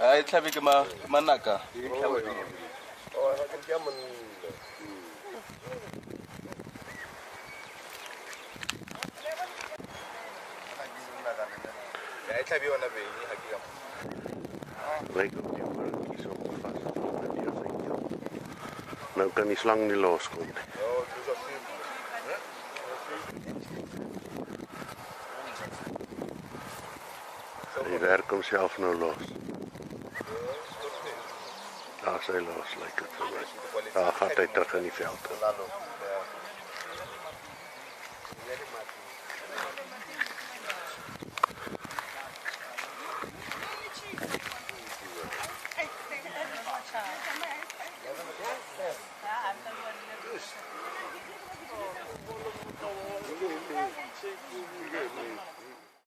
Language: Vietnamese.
Ai tabi kama manaka. Oh, I can come and Thank you. Hier een beetje, heb ik Lyk op jou maar kies op vas. Dat jy sê jou. Nou kan die slang nie loskom nie. Oh, dis op sien. Hy werk homself nou los. Daar sy los lyk dit vir my. Daar gaan hy terug in die veld. toe. 이게